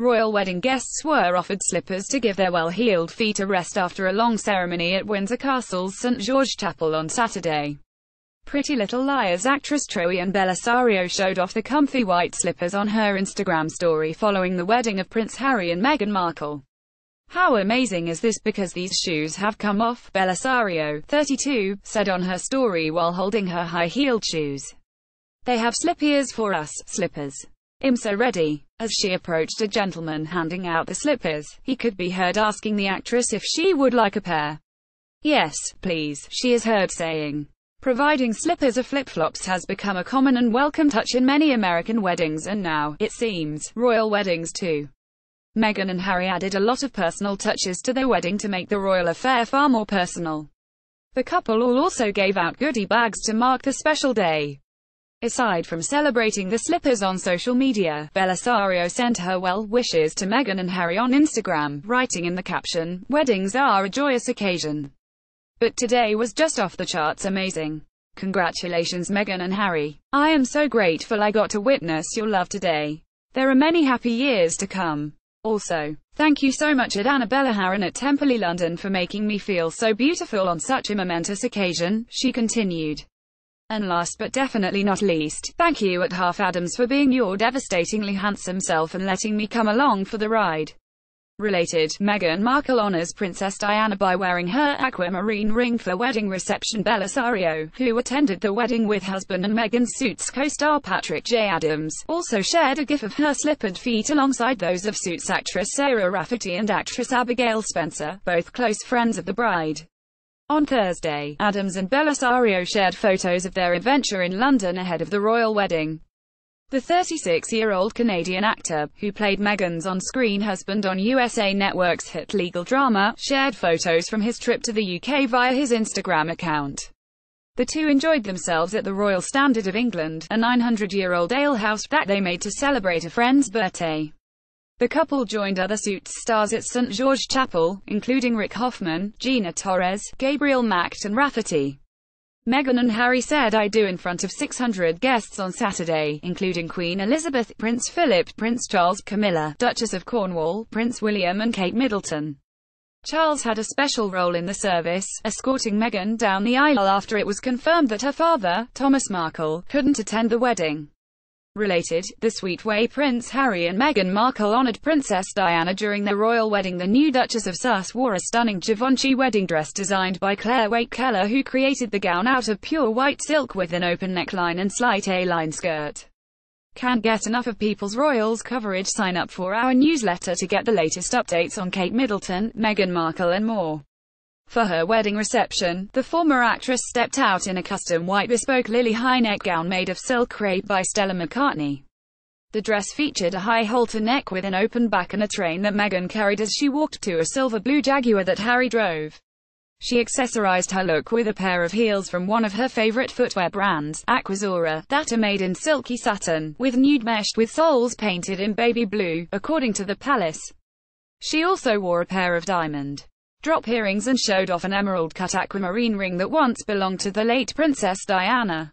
Royal wedding guests were offered slippers to give their well-heeled feet a rest after a long ceremony at Windsor Castle's St. George Chapel on Saturday. Pretty Little Liars actress Troian Bellisario showed off the comfy white slippers on her Instagram story following the wedding of Prince Harry and Meghan Markle. How amazing is this because these shoes have come off, Bellisario, 32, said on her story while holding her high-heeled shoes. They have slippies for us, slippers. I'm so ready. As she approached a gentleman handing out the slippers, he could be heard asking the actress if she would like a pair. Yes, please, she is heard saying. Providing slippers or flip-flops has become a common and welcome touch in many American weddings and now, it seems, royal weddings too. Meghan and Harry added a lot of personal touches to their wedding to make the royal affair far more personal. The couple all also gave out goodie bags to mark the special day. Aside from celebrating the slippers on social media, Bellisario sent her well wishes to Meghan and Harry on Instagram, writing in the caption, Weddings are a joyous occasion. But today was just off the charts amazing. Congratulations Meghan and Harry. I am so grateful I got to witness your love today. There are many happy years to come. Also, thank you so much at Annabella Harron at Temperley London for making me feel so beautiful on such a momentous occasion, she continued. And last but definitely not least, thank you at Half Adams for being your devastatingly handsome self and letting me come along for the ride. Related, Meghan Markle honors Princess Diana by wearing her aquamarine ring for wedding reception Bellisario, who attended the wedding with husband and Meghan Suits co-star Patrick J. Adams, also shared a gif of her slippered feet alongside those of Suits actress Sarah Rafferty and actress Abigail Spencer, both close friends of the bride. On Thursday, Adams and Bellisario shared photos of their adventure in London ahead of the royal wedding. The 36-year-old Canadian actor, who played Meghan's on-screen husband on USA Network's hit legal drama, shared photos from his trip to the UK via his Instagram account. The two enjoyed themselves at the Royal Standard of England, a 900-year-old alehouse that they made to celebrate a friend's birthday. The couple joined other Suits stars at St. George Chapel, including Rick Hoffman, Gina Torres, Gabriel Macht and Rafferty. Meghan and Harry said I do in front of 600 guests on Saturday, including Queen Elizabeth, Prince Philip, Prince Charles, Camilla, Duchess of Cornwall, Prince William and Kate Middleton. Charles had a special role in the service, escorting Meghan down the aisle after it was confirmed that her father, Thomas Markle, couldn't attend the wedding. Related, the sweet way Prince Harry and Meghan Markle honored Princess Diana during their royal wedding The new Duchess of Sussex wore a stunning Givenchy wedding dress designed by Claire Waight Keller who created the gown out of pure white silk with an open neckline and slight A-line skirt. Can't get enough of People's Royals coverage sign up for our newsletter to get the latest updates on Kate Middleton, Meghan Markle and more. For her wedding reception, the former actress stepped out in a custom white bespoke lily high-neck gown made of silk crepe by Stella McCartney. The dress featured a high halter neck with an open back and a train that Meghan carried as she walked to a silver blue Jaguar that Harry drove. She accessorized her look with a pair of heels from one of her favorite footwear brands, Aquazzura, that are made in silky satin, with nude mesh with soles painted in baby blue, according to the palace. She also wore a pair of diamond drop earrings and showed off an emerald-cut aquamarine ring that once belonged to the late Princess Diana.